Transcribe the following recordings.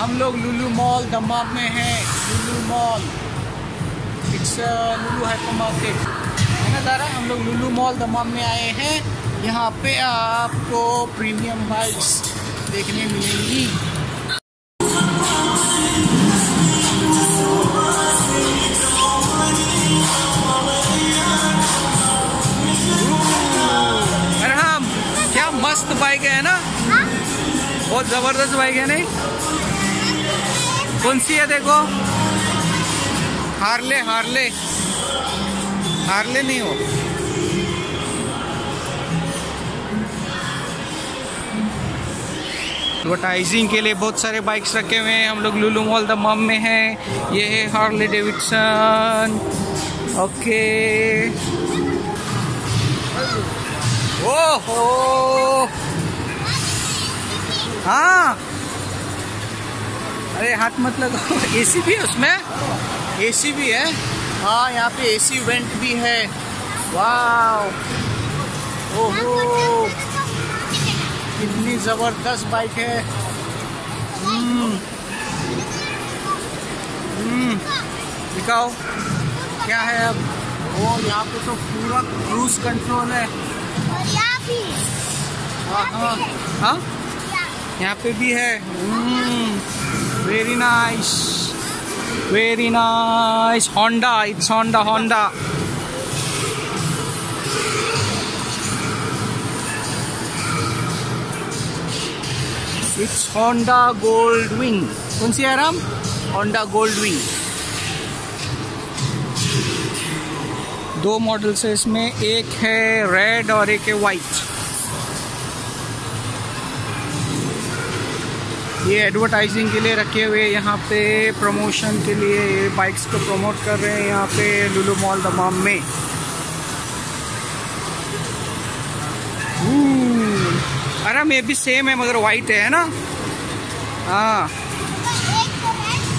हम लोग Lulu mall Dammam में हैं Lulu mall. It's Lulu hyper market है ना दारा हम लोग लुलू मॉल दमाम में आए हैं। यहाँ पे आपको प्रीमियम बाइक्स देखने मिलेंगी। क्या मस्त बाइक है ना? बहुत ज़बरदस्त बाइक है नहीं? कौन सी है देखो? Harley Harley. हार्ले नहीं हो। एडवर्टाइजिंग के लिए बहुत सारे बाइक्स रखे हुए हैं। हम लोग लुलू मॉल दमाम में हैं। ये है हार्ले डेविडसन ओके ओहो! हाँ। अरे हाथ मत लगाओ एसी भी है उसमें? एसी भी है? हाँ यहाँ पे एसी वेंट भी है। वाह ओहो। कितनी ज़बरदस्त बाइक है। हम्म। हम्म। दिखाओ। क्या है अब? वो यहाँ पे तो पूरा क्रूज कंट्रोल है। हाँ हाँ। हाँ? यहाँ पे भी है। Very nice very nice Honda it's Honda Honda it's Honda Gold Wing कौन सी है राम? होंडा गोल्ड विंग दो मॉडल्स है इसमें. एक है रेड और एक है वाइट ये एडवर्टाइजिंग के लिए रखे हुए यहाँ पे प्रमोशन के लिए ये बाइक्स को प्रमोट कर रहे हैं यहाँ पे लुलू मॉल दमाम में। अरे, मे भी सेम है, मगर वाइट है ना? हाँ।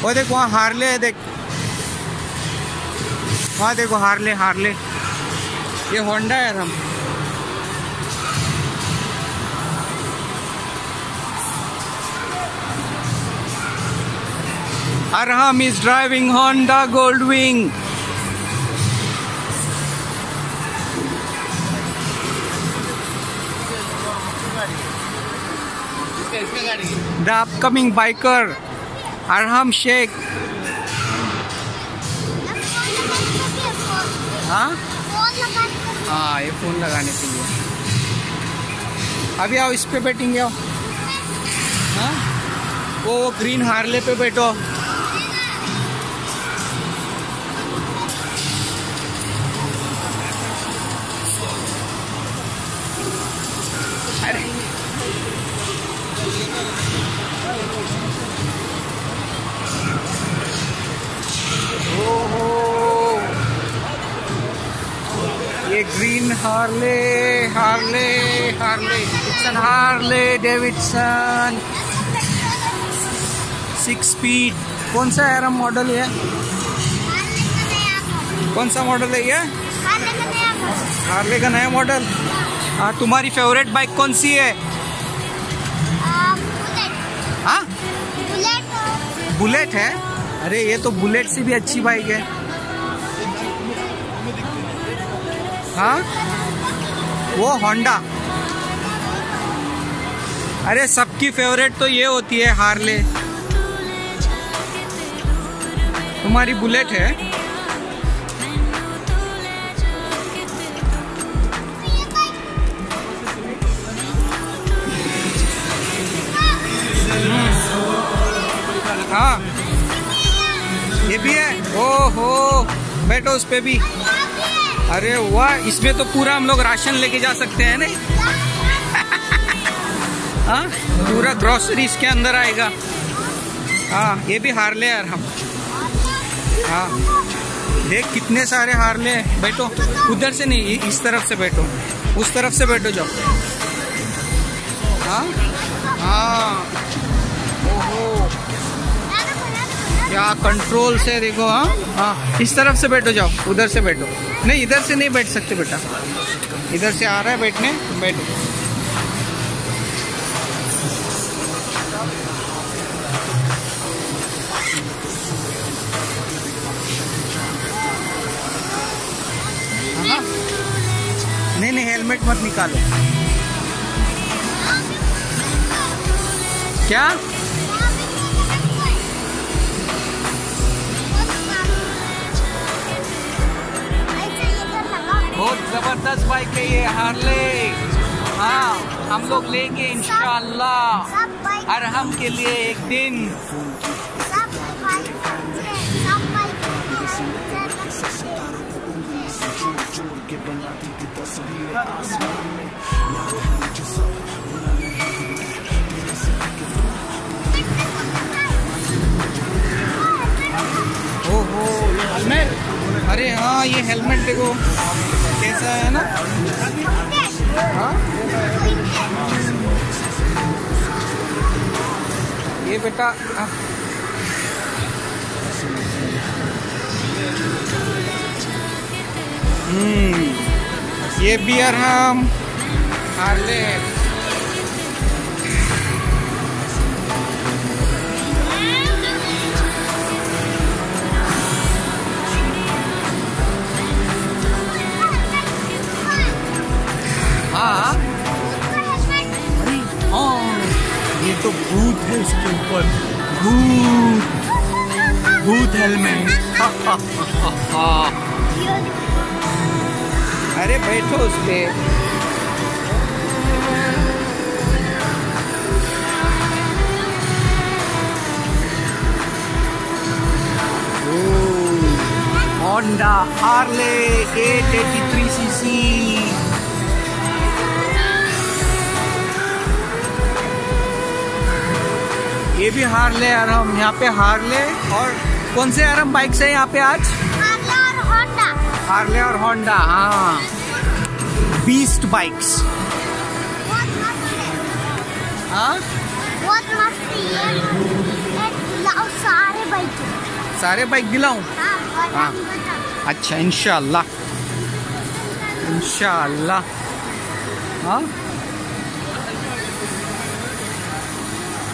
वो देख, वहाँ हार्ले है, देख। वहाँ देखो, हार्ले हार्ले। ये होंडा है, हम। Arham is driving Honda Goldwing. The upcoming biker, Arham Sheikh. हाँ हाँ ये फ़ोन लगाने के लिए अभी आओ इस पे बैठेंगे आओ हाँ वो ग्रीन हार्ले पे बैठो ये green Harley Harley Harley Davidson Harley Davidson. Six speed कौन सा है मॉडल ये? कौन सा मॉडल है ये? हार्ले का नया मॉडल हाँ तुम्हारी फेवरेट बाइक कौन सी है? हाँ। बुलेट है? अरे ये तो बुलेट से भी अच्छी बाइक है। हाँ? वो होंडा। अरे सबकी फेवरेट तो ये होती है हार्ले। तुम्हारी बुलेट है? हाँ। ये भी है? ओहो, बैठो उस पर भी। अरे वाह, इसमें तो पूरा हम लोग राशन लेके जा सकते हैं नहीं हाँ पूरा ग्रोसरी इसके अंदर आएगा। हाँ ये भी हार ले यार हम। हाँ। देख कितने सारे हार ले। बैठो, उधर से नहीं इस तरफ़ से बैठो। उस तरफ़ से बैठो जाओ। हाँ? हाँ। ओहो। क्या कंट्रोल से देखो हाँ? हाँ इस तरफ़ से बैठो जाओ, उधर से बैठो। नहीं, इधर से नहीं बैठ सकते बेटा। इधर से आ रहा है बैठने बैठो। हाँ, हाँ। नहीं नहीं हेलमेट मत निकालो। क्या? बहुत ज़बरदस्त बाइक है ये हार्ले हाँ हम लोग लेंगे इंशाल्लाह। अरहम के लिए एक दिन। ओहो हेलमेट अरे हाँ ये हेलमेट देखो। कैसा है ना? हाँ? ये बेटा हम्म ये बियर हम हार्ले। हाँ। हाँ ये तो भूत है इसके ऊपर। भूत। भूत हेलमेट। अरे बैठो उस पे होंडा हार्ले 883 ये भी हार्ले आराम यहाँ पे हार्ले और कौन से आराम बाइक्स है यहाँ पे आज? हार्ले और होंडा हाँ। बीस्ट बाइक्स हाँ। सारे बाइक सारे बाइक दिलाऊं? हाँ हाँ। अच्छा इंशाल्लाह। इंशाल्लाह। हाँ?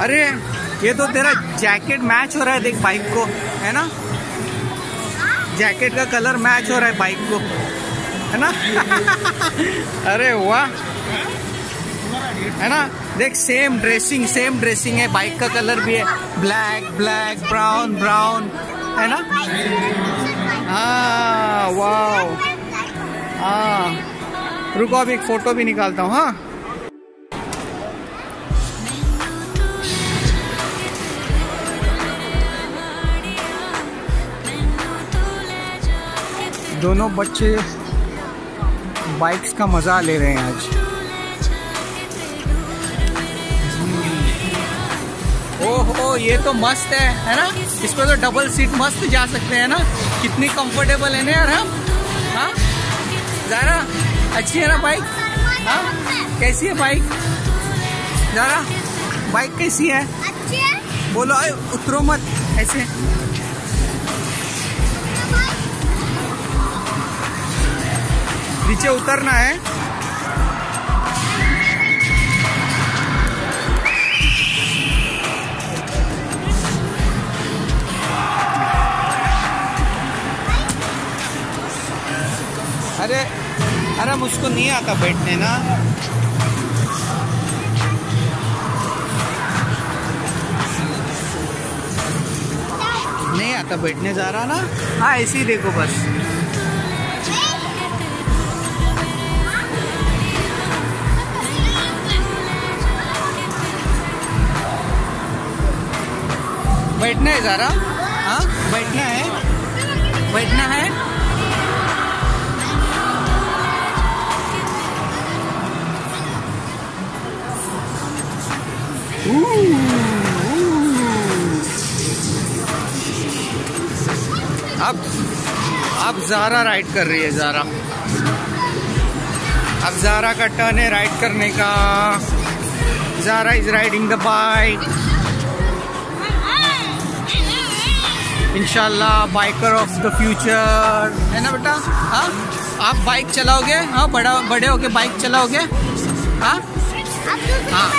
अरे ये तो तेरा जैकेट मैच हो रहा है देख बाइक को है ना जैकेट का कलर मैच हो रहा है बाइक को है ना अरे वाह है ना देख सेम ड्रेसिंग सेम ड्रेसिंग है बाइक का कलर भी है ब्लैक ब्लैक ब्राउन ब्राउन है ना? हाँ वाह हाँ. रुको अभी एक फ़ोटो भी निकालता हूँ हाँ. दोनों बच्चे बाइक्स का मज़ा ले रहे हैं आज. ओहो, ये तो मस्त है है ना? इस पर तो डबल सीट मस्त जा सकते हैं ना। कितनी कंफर्टेबल है ना यार हम हाँ? जारा, अच्छी है ना बाइक हाँ? कैसी है बाइक जारा बाइक कैसी है? अच्छे बोलो, अरे, उतरो मत, ऐसे। नीचे उतरना है। अरे मुझको नहीं आता बैठने ना। नहीं आता बैठने जा रहा ना। हाँ ऐसे ही देखो बस। बैठना है, ज़रा। हाँ? बैठना है। बैठना है? अब अब जारा राइड कर रही है जारा अब जारा का टर्न है राइड करने का. Zara is riding the bike इंशाल्लाह बाइकर ऑफ़ द फ्यूचर है ना बेटा? हाँ? आप बाइक चलाओगे? हाँ बड़ा बड़े होके बाइक चलाओगे? हाँ? हाँ।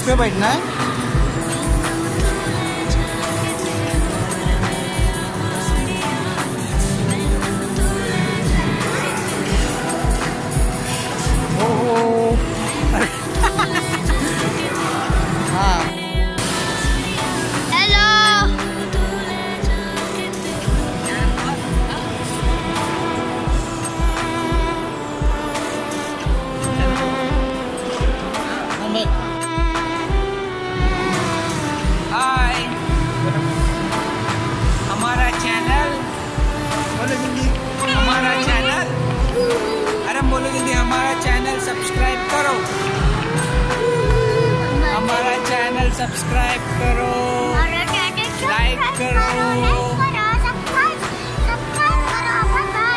इस पर बैठना है। करो। हमारा चैनल सब्सक्राइब करो। लाइक करो।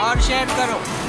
और शेयर करो।